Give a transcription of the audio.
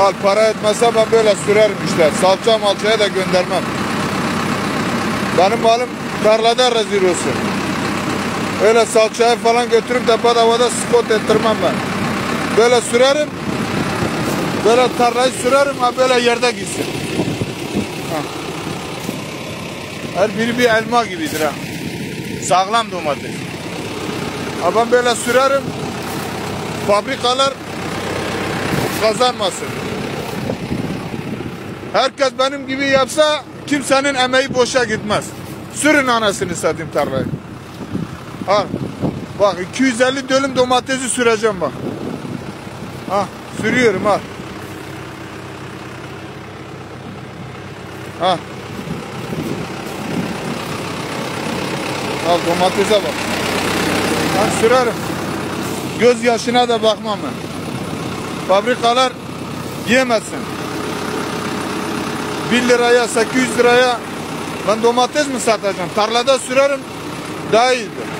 Mal para etmezse ben böyle sürerim işte. Salça malçaya da göndermem. Benim malım tarlada rezil olsun. Öyle salçayı falan götürüp de bedavada spot ettirmem ben. Böyle sürerim. Böyle tarlayı sürerim ha böyle yerde gitsin. Her biri bir elma gibidir ha. Sağlam domates. Ha ben böyle sürerim. Fabrikalar kazanmasın. Herkes benim gibi yapsa kimsenin emeği boşa gitmez. Sürün anasını satayım tarlayı. Al. Bak 250 dönüm domatesi süreceğim bak. Ha sürüyorum ha. Ha. Al domatese bak. Ben sürerim. Göz yaşına da bakmam ben. Fabrikalar yemezsin. 1 liraya 800 liraya ben domates mi satacağım? Tarlada sürerim daha iyidir.